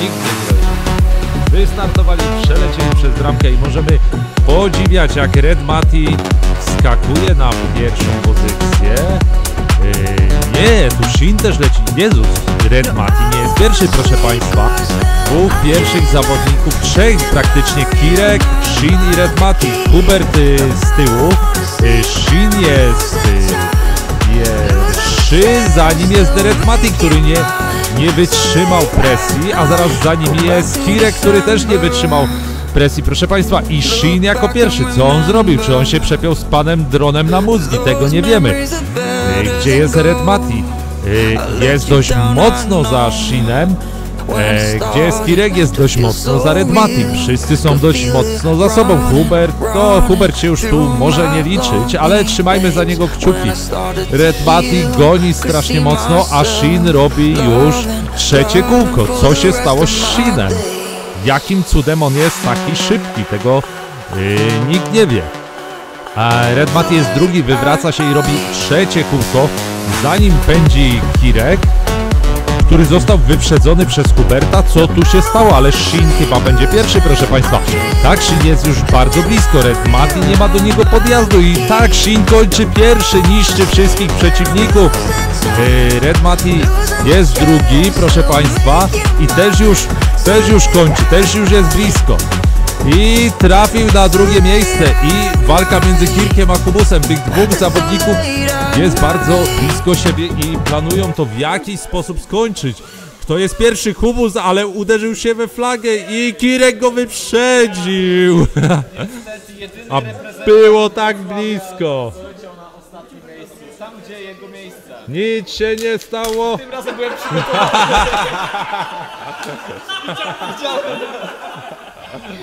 Nikt nie. Wystartowali, przelecieli przez bramkę i możemy podziwiać jak Red Mati skakuje na pierwszą pozycję. Yy, nie, tu Shin też leci. Jezus, Red Mati nie jest pierwszy, proszę Państwa. Dwóch pierwszych zawodników, trzech praktycznie, Kirek, Shin i Red Mati. Hubert y, z tyłu, y, Shin jest y, pierwszy, za nim jest Red Mati, który nie, nie wytrzymał presji, a zaraz za nim jest Kirek, który też nie wytrzymał presji, proszę Państwa. I Shin jako pierwszy, co on zrobił? Czy on się przepiął z panem dronem na mózgi? Tego nie wiemy. Gdzie jest Red Mati? Jest dość mocno za Shinem. E, gdzie jest Kirek jest dość mocno za Red. Wszyscy są dość mocno za sobą. Hubert, no Hubert się już tu może nie liczyć, ale trzymajmy za niego kciuki. Red Mati goni strasznie mocno, a Shin robi już trzecie kółko. Co się stało z Shinem? Jakim cudem on jest taki szybki? Tego yy, nikt nie wie. A Red jest drugi, wywraca się i robi trzecie kółko. Zanim pędzi Kirek, który został wyprzedzony przez Huberta. Co tu się stało? Ale Shin chyba będzie pierwszy, proszę Państwa. Tak, Shin jest już bardzo blisko. Red Mati nie ma do niego podjazdu i tak, Shin kończy pierwszy, niszczy wszystkich przeciwników. Yy, Red Mati jest drugi, proszę Państwa, i też już, też już kończy, też już jest blisko. I trafił na drugie miejsce i walka między Kirkiem a Kubusem tych dwóch zawodników jest bardzo blisko siebie i planują to w jakiś sposób skończyć. Kto jest pierwszy Kubus, ale uderzył się we flagę i Kirek go wyprzedził. A było tak blisko. Tam gdzie jego miejsce. Nic się nie stało. Tym razem byłem przygotowany.